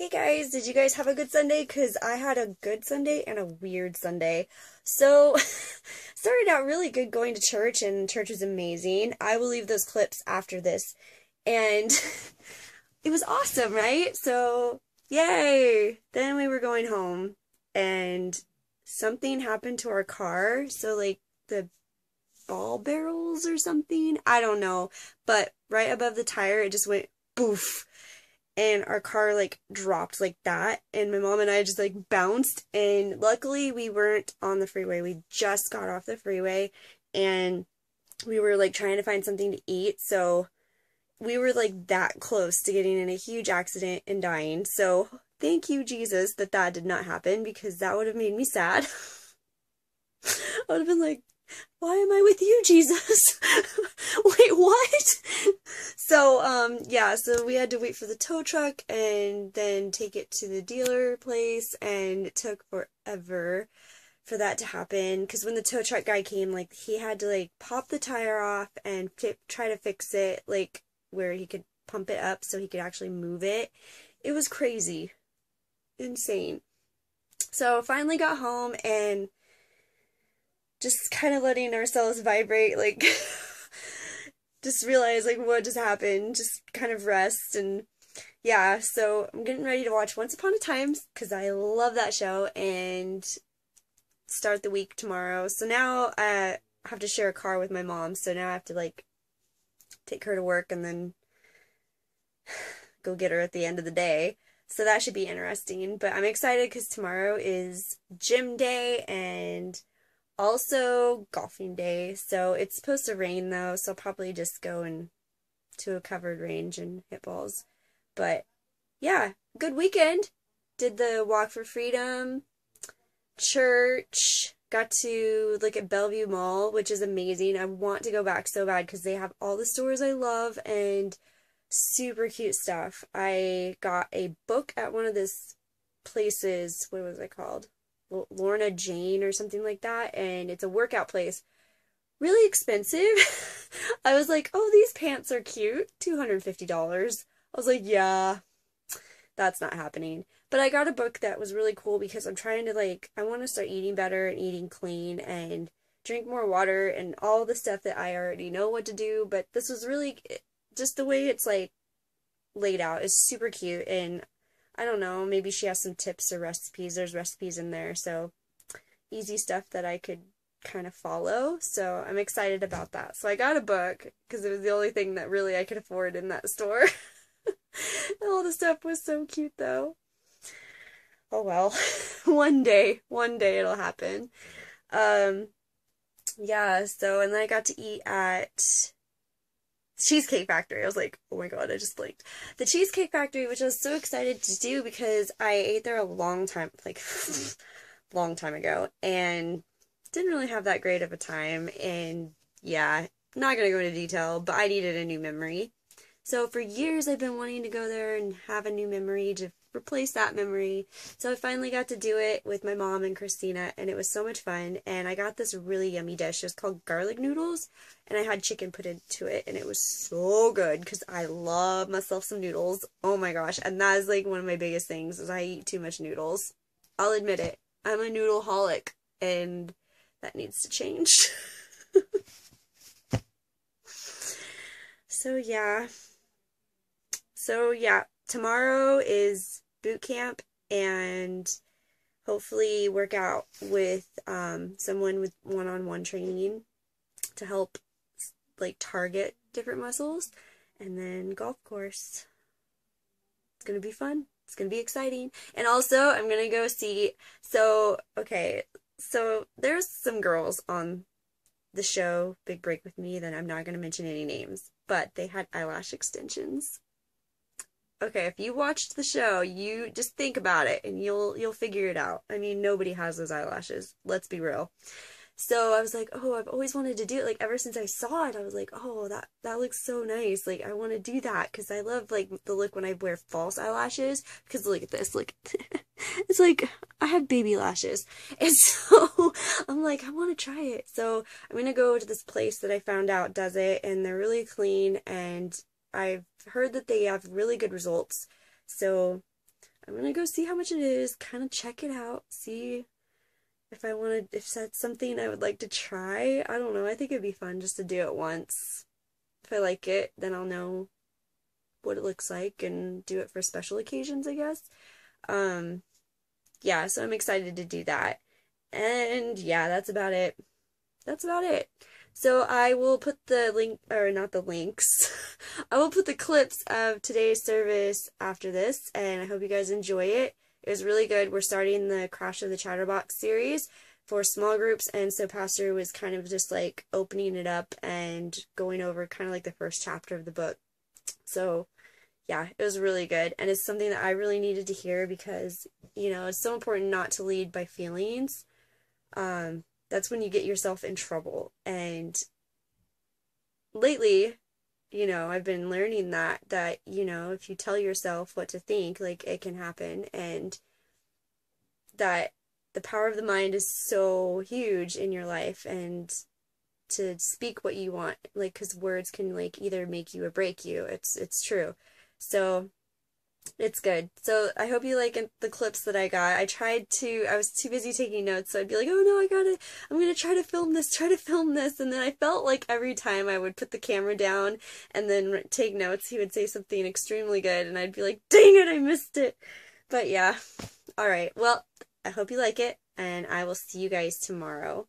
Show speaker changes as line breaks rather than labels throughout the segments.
Hey guys, did you guys have a good Sunday? Because I had a good Sunday and a weird Sunday. So, started out really good going to church, and church was amazing. I will leave those clips after this. And it was awesome, right? So, yay! Then we were going home, and something happened to our car. So, like, the ball barrels or something? I don't know. But right above the tire, it just went boof and our car like dropped like that and my mom and I just like bounced and luckily we weren't on the freeway. We just got off the freeway and we were like trying to find something to eat. So we were like that close to getting in a huge accident and dying. So thank you Jesus that that did not happen because that would have made me sad. I would have been like, why am I with you, Jesus? wait, what? so, um, yeah, so we had to wait for the tow truck and then take it to the dealer place, and it took forever for that to happen. Because when the tow truck guy came, like, he had to, like, pop the tire off and try to fix it, like, where he could pump it up so he could actually move it. It was crazy. Insane. So, finally got home and just kind of letting ourselves vibrate, like, just realize, like, what just happened, just kind of rest, and yeah, so I'm getting ready to watch Once Upon a Time, because I love that show, and start the week tomorrow. So now I have to share a car with my mom, so now I have to, like, take her to work and then go get her at the end of the day. So that should be interesting. But I'm excited because tomorrow is gym day and also golfing day. So it's supposed to rain though, so I'll probably just go and to a covered range and hit balls. But yeah, good weekend. Did the walk for freedom, church, got to look at Bellevue Mall, which is amazing. I want to go back so bad because they have all the stores I love and super cute stuff. I got a book at one of this places. What was it called? Lorna Jane or something like that, and it's a workout place. Really expensive. I was like, oh, these pants are cute. $250. I was like, yeah, that's not happening. But I got a book that was really cool because I'm trying to, like, I want to start eating better and eating clean and drink more water and all the stuff that I already know what to do. But this was really eh, just the way it's, like, laid out is super cute and I don't know, maybe she has some tips or recipes. There's recipes in there, so easy stuff that I could kind of follow. So I'm excited about that. So I got a book because it was the only thing that really I could afford in that store. All the stuff was so cute though. Oh well, one day, one day it'll happen. Um, yeah, so, and then I got to eat at Cheesecake Factory. I was like, oh my god, I just blinked. The Cheesecake Factory, which I was so excited to do because I ate there a long time, like, long time ago, and didn't really have that great of a time. And yeah, not gonna go into detail, but I needed a new memory. So for years, I've been wanting to go there and have a new memory to replace that memory. So I finally got to do it with my mom and Christina, and it was so much fun. And I got this really yummy dish. It was called garlic noodles, and I had chicken put into it, and it was so good because I love myself some noodles. Oh my gosh! And that is like one of my biggest things is I eat too much noodles. I'll admit it. I'm a noodle holic, and that needs to change. so yeah. So yeah, tomorrow is boot camp and hopefully work out with um, someone with one-on-one training to help like target different muscles and then golf course. It's gonna be fun. It's gonna be exciting. And also i'm gonna go see so okay so there's some girls on the show big break with me that i'm not gonna mention any names but they had eyelash extensions okay, if you watched the show, you just think about it and you'll you'll figure it out. I mean, nobody has those eyelashes. Let's be real. So I was like, oh, I've always wanted to do it. Like ever since I saw it, I was like, oh, that that looks so nice. Like I want to do that because I love like the look when I wear false eyelashes. Because look at this, look, it's like I have baby lashes, and so I'm like, I want to try it. So I'm gonna go to this place that I found out does it, and they're really clean and I've heard that they have really good results. So I'm gonna go see how much it is, kind of check it out, see if I wanted, if that's something I would like to try. I don't know. I think it'd be fun just to do it once. If I like it, then I'll know what it looks like and do it for special occasions, I guess. Um, yeah, so I'm excited to do that. And yeah, that's about it. That's about it. So I will put the link, or not the links, I will put the clips of today's service after this, and I hope you guys enjoy it. It was really good. We're starting the Crash of the Chatterbox series for small groups, and so Pastor was kind of just like opening it up and going over kind of like the first chapter of the book. So yeah, it was really good. And it's something that I really needed to hear because, you know, it's so important not to lead by feelings. Um, that's when you get yourself in trouble. And lately, you know, I've been learning that, that, you know, if you tell yourself what to think, like it can happen. And that the power of the mind is so huge in your life. And to speak what you want, like, cause words can like either make you or break you. It's, it's true. So it's good. So I hope you like the clips that I got. I tried to, I was too busy taking notes, so I'd be like, oh no, I gotta, I'm gonna try to film this, try to film this. And then I felt like every time I would put the camera down and then take notes, he would say something extremely good, and I'd be like, dang it, I missed it. But yeah. Alright, well, I hope you like it, and I will see you guys tomorrow.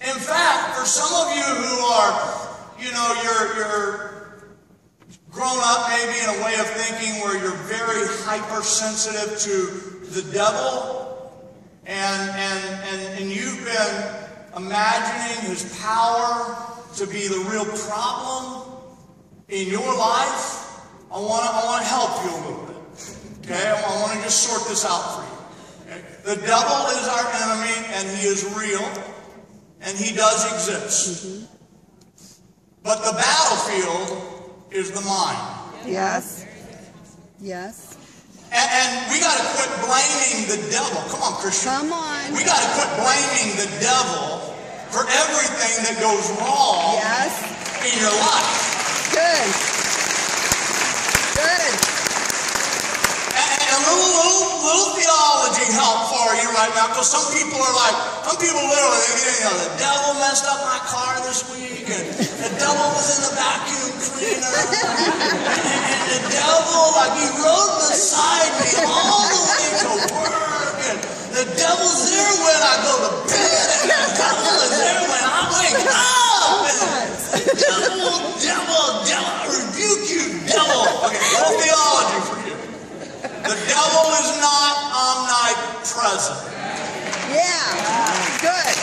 In fact, for some of you who are, you know, you're, you're grown up maybe in a way of thinking where you're very hypersensitive to the devil, and, and, and, and you've been imagining his power to be the real problem in your life, I want to I want to help you a little bit. Okay, I want to just sort this out for you. Okay? The devil is our enemy, and he is real, and he does exist. Mm-hmm. But the battlefield is the mind.
Yes. Yes.
And, and we got to quit blaming the devil. Come on, Christian.
Come on.
We got to quit blaming the devil for everything that goes wrong
yes.
in your life.
Good. Good.
And, and a little, little, little help for you right now, because some people are like, some people literally, you know, the devil messed up my car this week, and the devil was in the vacuum cleaner, and, the devil, like, he rode beside me all the way to work, and the devil's there when I go to bed, and the devil is there when I wake up. And devil, devil, devil, I rebuke you, devil. Okay, no theology for you. The devil is not omnipresent.
Yeah, good.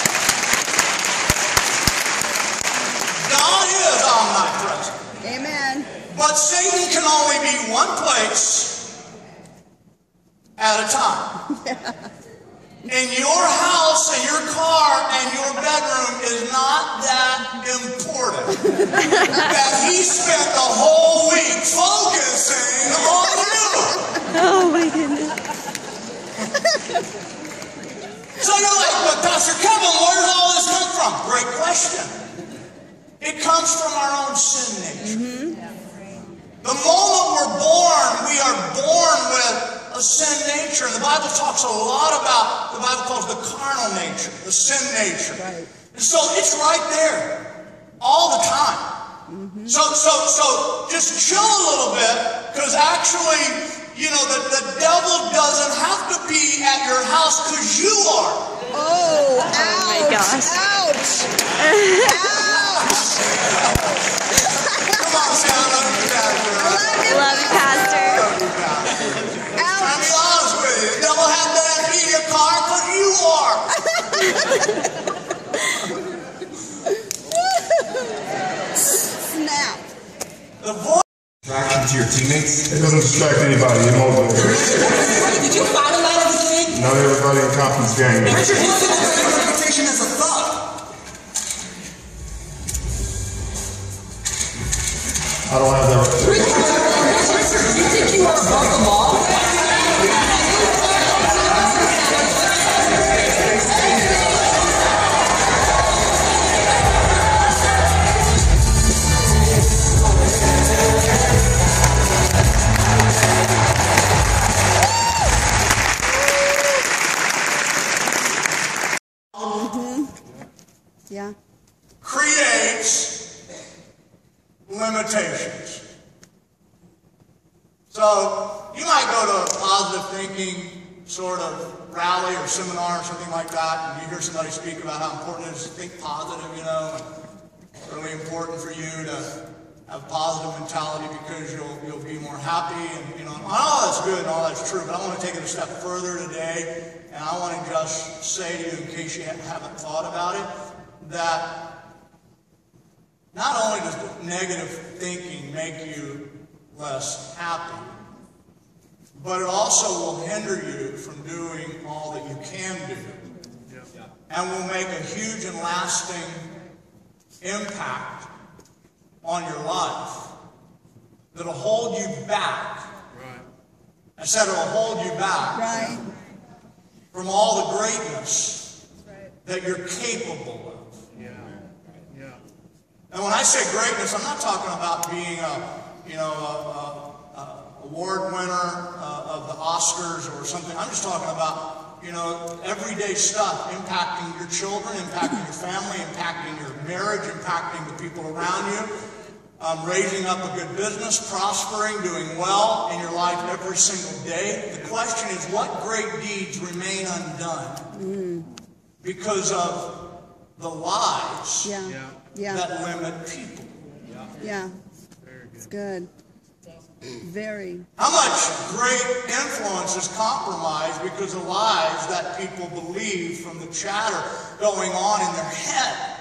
God is omnipresent.
Amen.
But Satan can only be one place at a time. And your house and your car and your bedroom is not that important. that he spent the whole week focusing on you.
Oh my goodness.
So you're like, but Pastor Kevin, where does all this come from? Great question. It comes from our own sin nature. Mm-hmm. The moment we're born, we are born with a sin nature. And the Bible talks a lot about, the Bible calls the carnal nature, the sin nature.
Right.
And so it's right there all the time. So, so, so just chill a little bit, because actually, you know, the, the devil doesn't have to be at your house because you are.
Oh, oh ouch.
my gosh.
Ouch. ouch.
Come on, say I love you, Pastor.
Love you, Pastor.
I'm
Ouch.
be honest with you. The devil had to be in your car because you are.
Snap.
The voice.
Distraction to your teammates.
It doesn't distract anybody. It motivates.
Did you fight a lot of this week?
Not everybody in Compton's gang.
Richard, what's your reputation as a thug?
I don't have that.
Richard, do you think you are above the law?
You might go to a positive thinking sort of rally or seminar or something like that, and you hear somebody speak about how important it is to think positive, you know, and really important for you to have a positive mentality because you'll you'll be more happy and you know all that's good and all that's true. But I want to take it a step further today, and I want to just say to you, in case you haven't thought about it, that not only does negative thinking make you less happy, but it also will hinder you from doing all that you can do. And will make a huge and lasting impact on your life that'll hold you back. I said it'll hold you back
Right.
from all the greatness that you're capable of. And when I say greatness, I'm not talking about being a, you know, a, a, a award winner uh, of the Oscars or something. I'm just talking about, you know, everyday stuff impacting your children, impacting your family, impacting your marriage, impacting the people around you, um, raising up a good business, prospering, doing well in your life every single day. The question is, what great deeds remain undone because of the lies
Yeah. Yeah.
that limit people.
Yeah. It's good. Very.
How much great influence is compromised because of lies that people believe from the chatter going on in their head?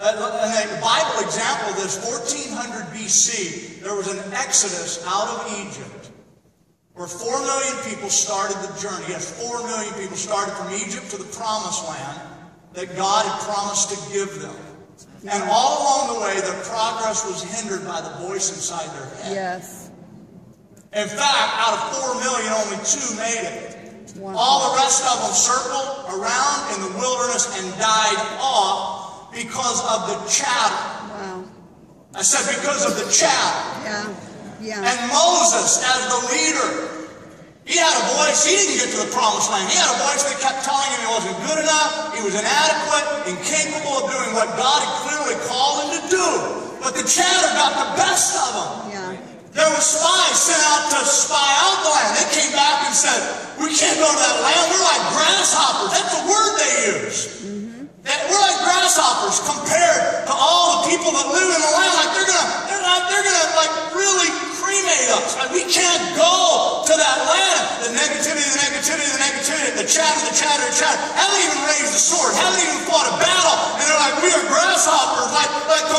Uh, And a Bible example of this, 1400 BC, there was an exodus out of Egypt where 4 million people started the journey. Yes, 4 million people started from Egypt to the promised land that God had promised to give them. And all along the way, their progress was hindered by the voice inside their head.
Yes.
In fact, out of four million, only two made it.
Wow.
All the rest of them circled around in the wilderness and died off because of the chatter.
Wow.
I said because of the chatter.
Yeah. Yeah.
And Moses, as the leader, he had a voice. He didn't get to the promised land. He had a voice that kept telling him he wasn't good enough. He was inadequate, incapable of doing what God had clearly called him to do. But the chatter got the best of him.
Yeah.
There were spies sent out to spy out the land. They came back and said, We can't go to that land. We're like grasshoppers. That's the word they used. Mm-hmm. That we're like grasshoppers compared to all the people that live in the land. Like they're gonna, they're not, they're gonna like really cremate us. Like we can't go to that land. The negativity, the negativity, the negativity, the chatter, the chatter, the chatter. Haven't even raised the sword. Haven't even fought a battle. And they're like, we are grasshoppers. Like, like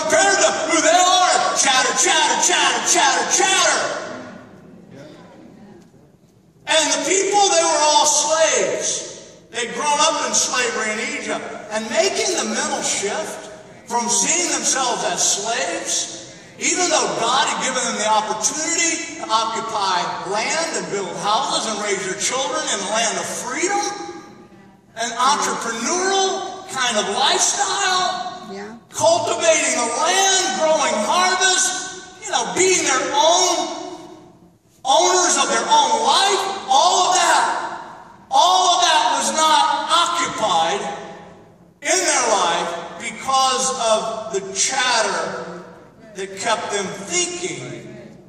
They'd grown up in slavery in Egypt. And making the mental shift from seeing themselves as slaves, even though God had given them the opportunity to occupy land and build houses and raise their children in a land of freedom, an entrepreneurial kind of lifestyle,
Yeah.
cultivating the land, growing harvest, you know, being their own owners of their own life, all of that, all of that was not occupied in their life because of the chatter that kept them thinking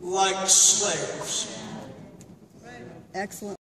like slaves.
Excellent.